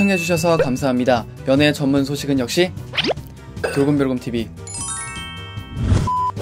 시청해주셔서 감사합니다. 연예 전문 소식은 역시 돌곰별곰TV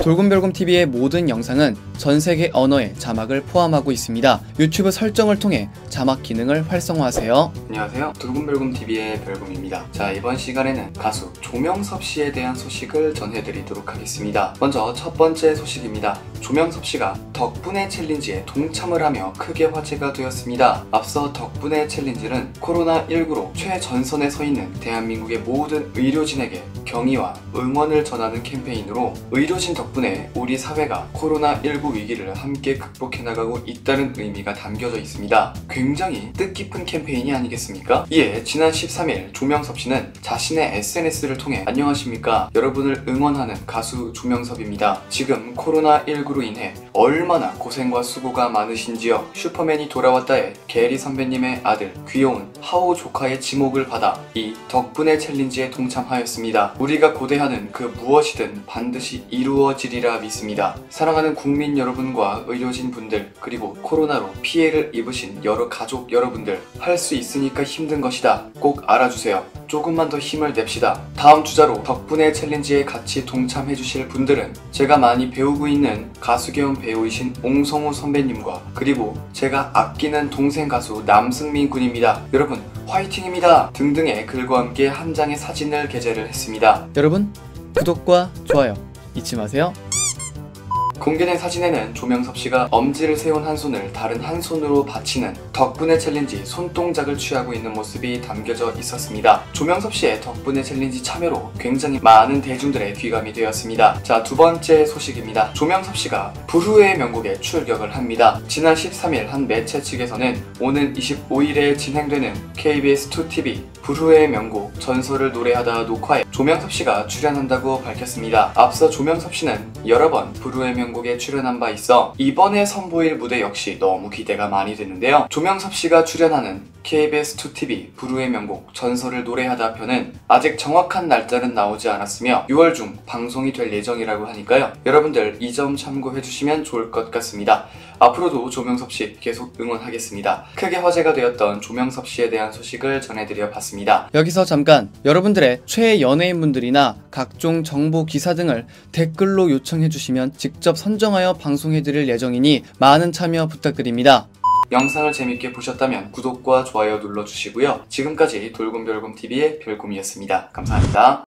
돌곰별곰TV의 모든 영상은 전 세계 언어의 자막을 포함하고 있습니다. 유튜브 설정을 통해 자막 기능을 활성화하세요. 안녕하세요. 돌곰별곰TV의 별곰입니다. 자, 이번 시간에는 가수 조명섭 씨에 대한 소식을 전해드리도록 하겠습니다. 먼저 첫 번째 소식입니다. 조명섭 씨가 덕분에 챌린지에 동참을 하며 크게 화제가 되었습니다. 앞서 덕분에 챌린지는 코로나19로 최전선에 서 있는 대한민국의 모든 의료진에게 경의와 응원을 전하는 캠페인으로 의료진 덕분에 우리 사회가 코로나19 위기를 함께 극복해 나가고 있다는 의미가 담겨져 있습니다. 굉장히 뜻깊은 캠페인이 아니겠습니까? 이에 지난 13일 조명섭 씨는 자신의 SNS를 통해 안녕하십니까 여러분을 응원하는 가수 조명섭입니다. 지금 코로나19로 인해 얼마나 고생과 수고가 많으신지요. 슈퍼맨이 돌아왔다에 게리 선배님의 아들 귀여운 하오 조카의 지목을 받아 이 덕분에 챌린지에 동참하였습니다. 우리가 고대하는 그 무엇이든 반드시 이루어지리라 믿습니다. 사랑하는 국민 여러분과 의료진 분들 그리고 코로나로 피해를 입으신 여러 가족 여러분들 할 수 있으니까 힘든 것이다. 꼭 알아주세요. 조금만 더 힘을 냅시다. 다음 주자로 덕분에 챌린지에 같이 동참해 주실 분들은 제가 많이 배우고 있는 가수 겸 배우이신 옹성우 선배님과 그리고 제가 아끼는 동생 가수 남승민 군입니다. 여러분 화이팅입니다. 등등의 글과 함께 한 장의 사진을 게재를 했습니다. 여러분 구독과 좋아요 잊지 마세요. 공개된 사진에는 조명섭 씨가 엄지를 세운 한 손을 다른 한 손으로 받치는 덕분에 챌린지 손동작을 취하고 있는 모습이 담겨져 있었습니다. 조명섭 씨의 덕분에 챌린지 참여로 굉장히 많은 대중들의 귀감이 되었습니다. 자, 두 번째 소식입니다. 조명섭 씨가 불후의 명곡에 출격을 합니다. 지난 13일 한 매체 측에서는 오는 25일에 진행되는 KBS2TV 불후의 명곡 전설을 노래하다 녹화에 조명섭 씨가 출연한다고 밝혔습니다. 앞서 조명섭 씨는 여러 번 불후의 명곡 에 출연한 바 있어 이번에 선보일 무대 역시 너무 기대가 많이 되는데요. 조명섭 씨가 출연하는 KBS2TV 불후의 명곡 전설을 노래하다 편은 아직 정확한 날짜는 나오지 않았으며 6월 중 방송이 될 예정이라고 하니까요. 여러분들 이 점 참고해 주시면 좋을 것 같습니다. 앞으로도 조명섭 씨 계속 응원하겠습니다. 크게 화제가 되었던 조명섭 씨에 대한 소식을 전해드려 봤습니다. 여기서 잠깐 여러분들의 최애 연예인분들이나 각종 정보 기사 등을 댓글로 요청해 주시면 직접 선정하여 방송해 드릴 예정이니 많은 참여 부탁드립니다. 영상을 재밌게 보셨다면 구독과 좋아요 눌러주시고요. 지금까지 돌곰별곰TV의 별곰이었습니다. 감사합니다.